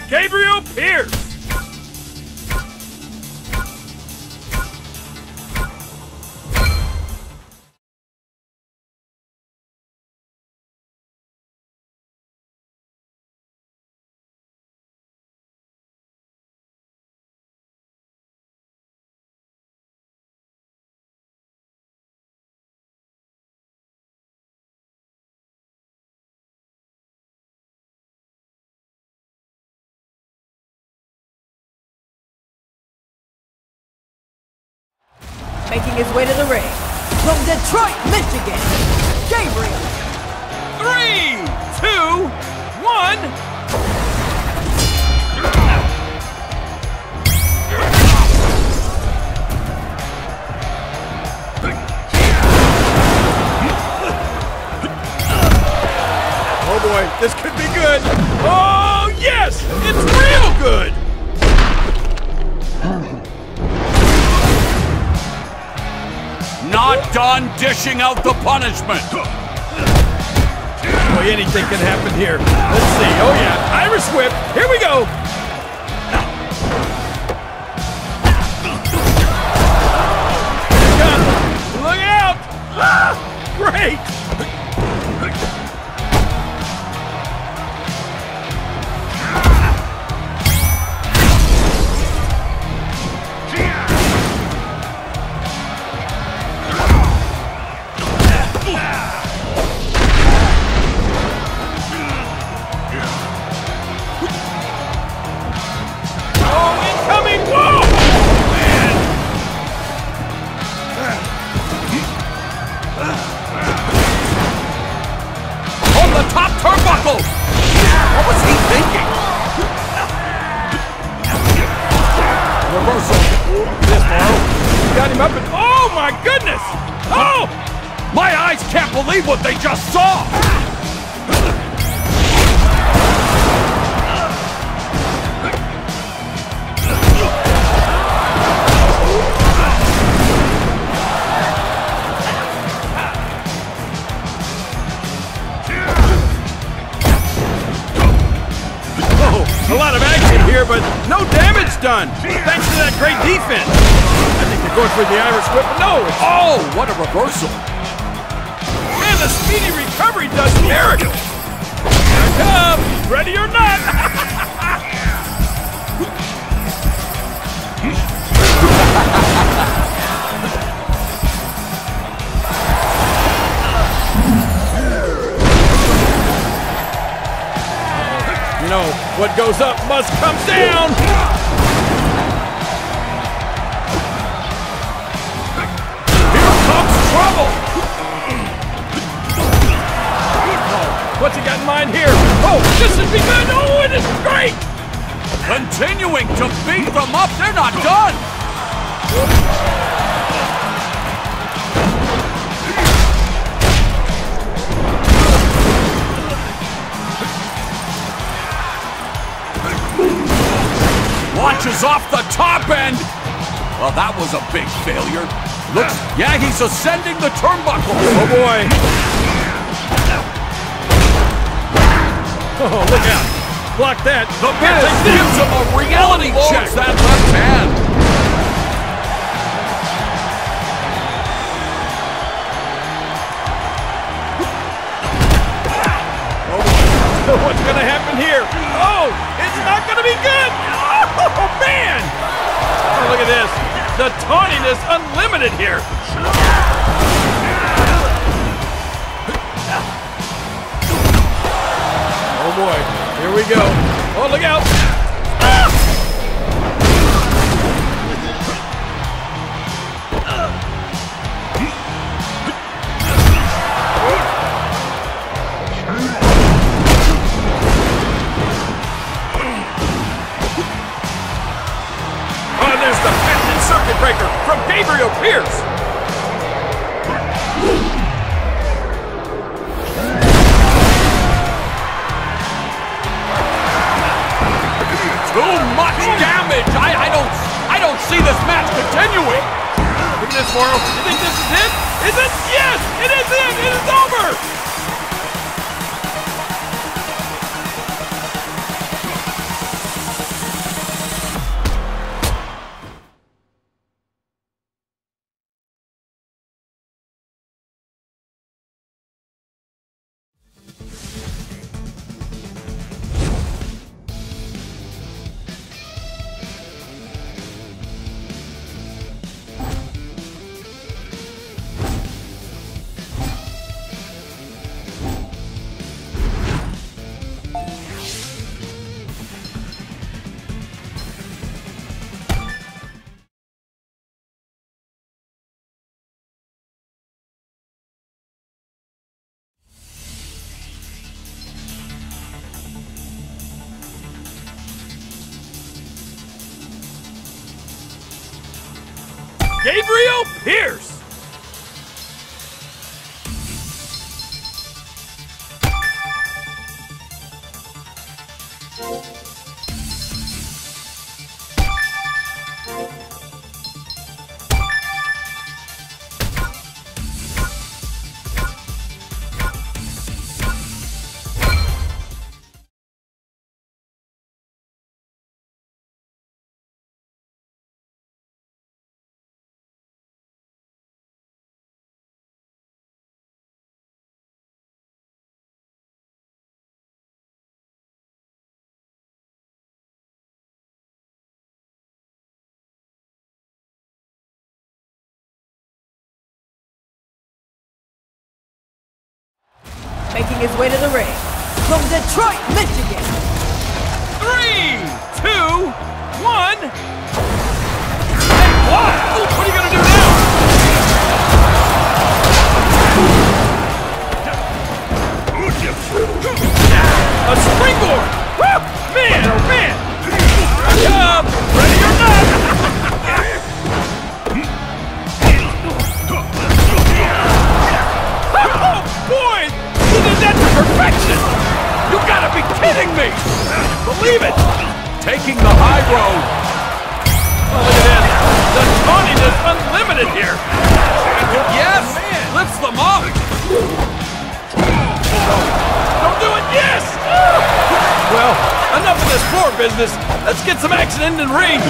Gabriel Pierce. Making his way to the ring. From Detroit, Michigan, Gabriel. Three, two, one. Oh boy, this could be good. Oh yes, it's real good. Not done dishing out the punishment. Boy, anything can happen here. Let's see. Oh yeah, Irish whip. Here we go. Look out! Ah, great! Done. Thanks to that great defense. I think they're going for the Irish whip. No, Oh, what a reversal. Man, the speedy recovery does miracles. Here it comes, ready or not. you know, what goes up must come down. In mind here? Oh, this has begun. Oh, it is great. Continuing to beat them up. They're not done. Launches off the top end. Well, that was a big failure. Looks, yeah, he's ascending the turnbuckle. Oh boy. Oh, look out. Block that. The Miz gives him a reality check. That left hand. Oh, what's going to happen here? Oh, it's not going to be good. Oh, man. Oh, look at this. The tawniness unlimited here. Oh, boy. Here we go. Oh, look out. Ah! Oh, there's the patented circuit breaker from Gabriel Pierce. Much damage. I, I don't I don't see this match continuing. Look at this, Mauro. You think this is it? Is it? Yes! It Gabriel Pierce. Making his way to the ring. From Detroit, Michigan. Three, two, one. Hey, what? Oh, what are you gonna do now? A springboard! Perfection! You gotta be kidding me! Believe it! Taking the high road. Oh, look at this! The taunting is unlimited here! Yes! Lifts them up! Don't do it! Yes! Well, enough of this floor business. Let's get some action in the ring.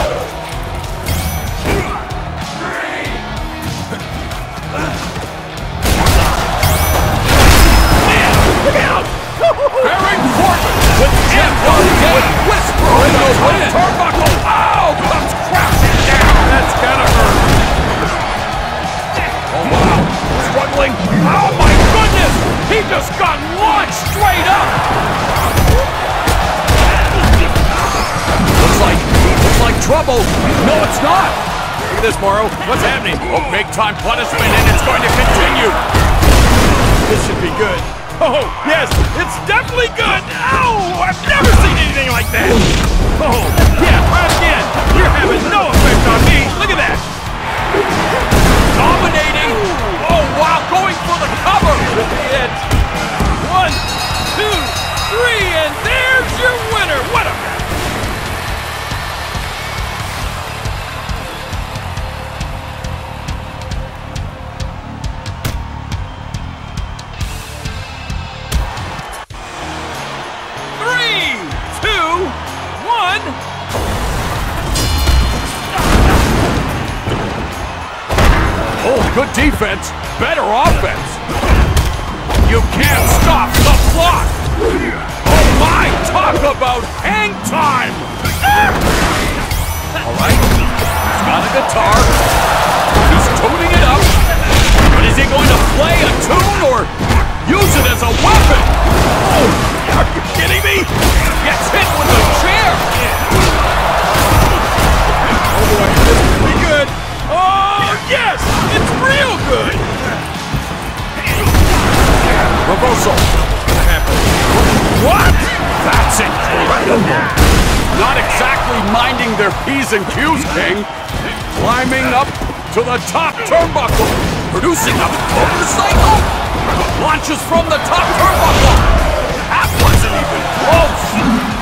Look out! Very Corbin with with Whisper in the Wind. Turnbuckle. Oh, comes crashing down. That's gotta hurt. Oh, wow. Struggling. Oh, my goodness. He just got launched straight up. Looks like, looks like trouble. No, it's not. Look at this, Mauro. What's happening? Oh, big time punishment, and it's going to continue. This should be good. Oh, yes, it's definitely good. Ow! I've never seen anything like that. Oh, yeah, try again. You're having no effect on me. Look at that. Dominating. Oh, wow, going for the cover. Could tune or use it as a weapon? Oh, Are you kidding me? gets hit with a chair. Oh boy, this could be good. Oh, yes! It's real good! Reversal. What? That's incredible. Not exactly minding their P's and Q's, King. Climbing up to the top turnbuckle. Producing a motorcycle. Launches from the top turnbuckle. That wasn't even close.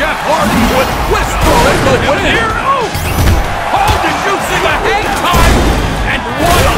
Jeff Hardy would Whisper in the Wind. Oh! Hold the juice hang time and one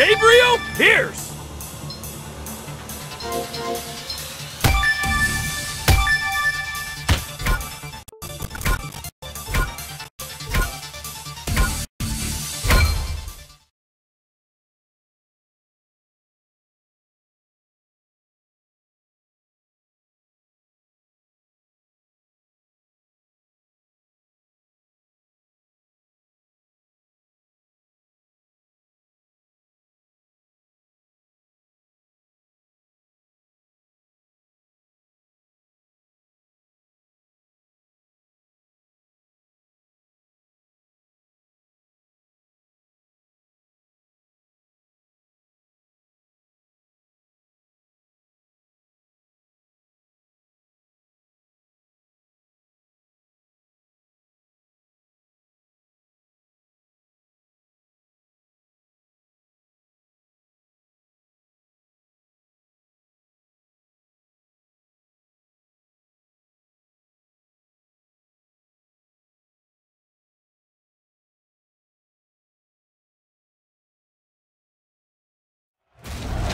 Gabriel Pierce!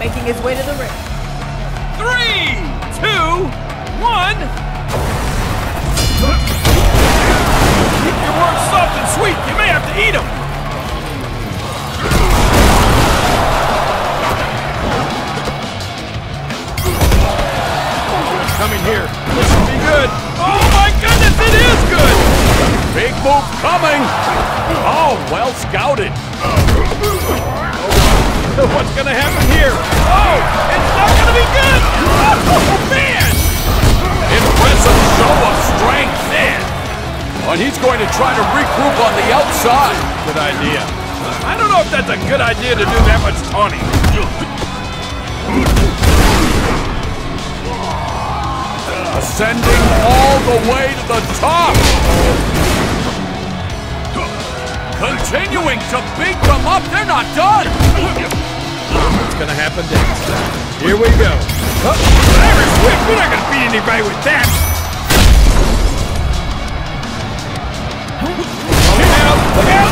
Making his way to the ring. Three, two, one. Keep your words soft and sweet. You may have to eat them. Coming here. This should be good. Oh my goodness, it is good! Big move coming! Oh, well scouted. What's gonna happen here? Oh, it's not gonna be good! Oh, man! Impressive show of strength there. And he's going to try to regroup on the outside. Good idea. I don't know if that's a good idea to do that much taunting. Ascending all the way to the top. Continuing to beat them up. They're not done. What's gonna happen next? Here we go. Oh, Irish whip! We're not gonna beat anybody with that! Look out! Look out!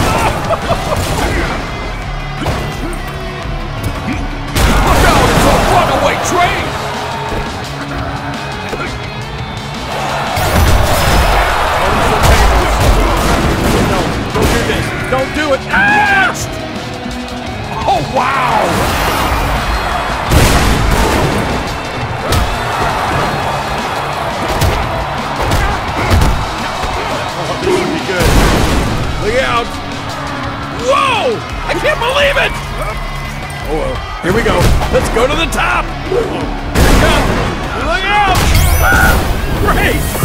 Look out, it's a runaway train. Do it. Ah! Oh, wow. Look out! Whoa! I can't believe it! Oh well. Here we go. Let's go to the top! Here it comes! Look out! Ah, Great!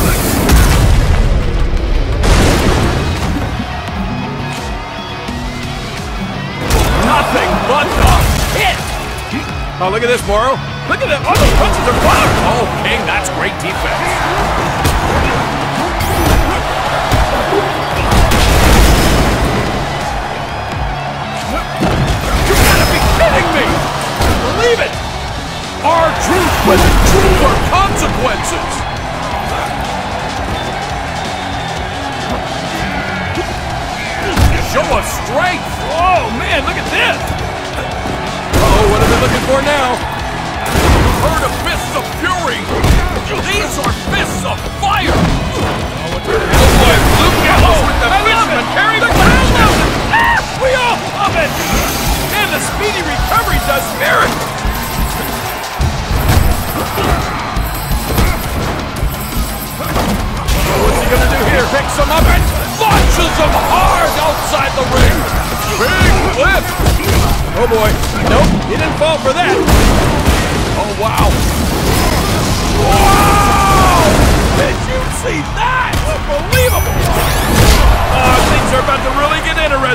What the hit? Oh, look at this, Mauro. Look at that. Oh, the punches are. Oh, King, that's great defense.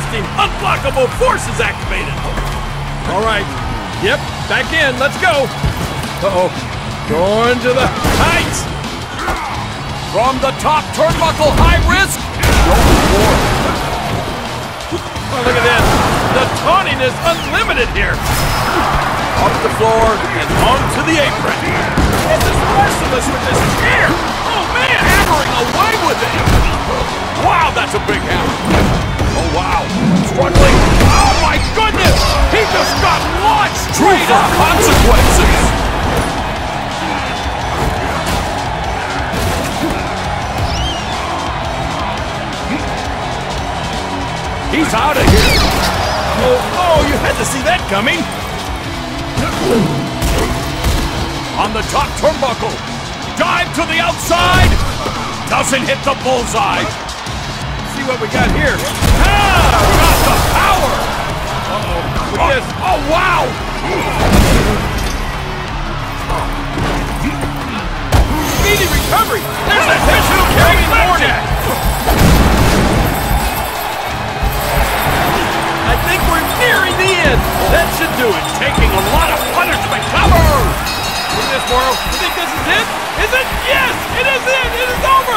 Interesting. Unblockable forces activated. All right. Yep, back in. Let's go. Uh-oh. Going to the heights. From the top turnbuckle, high risk. Oh, look at this. The taunting is unlimited here. Off the floor and onto the apron. This is merciless with this chair. Oh, man. Hammering away with it. Wow, that's a big hammer. Oh, wow. Struggling. Oh, my goodness. He just got launched straight up. consequences. He's out of here. Oh, oh, you had to see that coming. On the top turnbuckle. Dive to the outside. Doesn't hit the bullseye. See what we got here. Ah, got the power. Look Oh, at this. oh, wow. Speedy recovery. There's fish who carried in the morning. I think we're nearing the end. That should do it. Taking a lot of punishment. Cover. Look at this, Mauro. You think this is it? Is it? Yes, it is it. It is over.